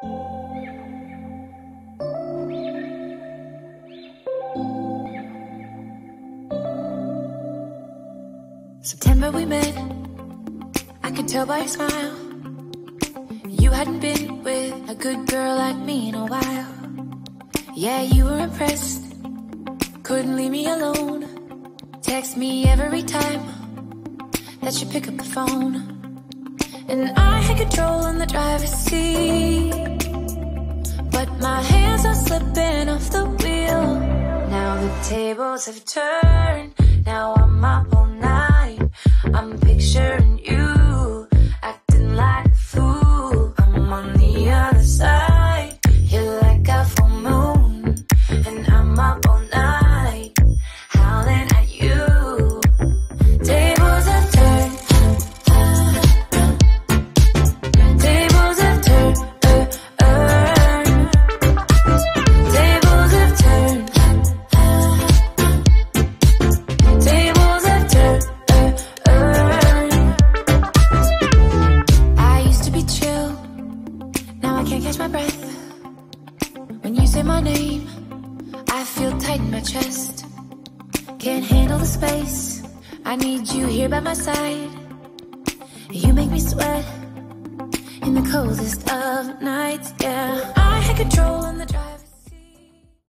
September we met, I could tell by your smile. You hadn't been with a good girl like me in a while. Yeah, you were impressed, couldn't leave me alone. Text me every time that you pick up the phone. And I had control in the driver's seat. Slipping off the wheel. Now the tables have turned. Now I'm up can't catch my breath. When you say my name, I feel tight in my chest. Can't handle the space. I need you here by my side. You make me sweat in the coldest of nights. Yeah, I had control.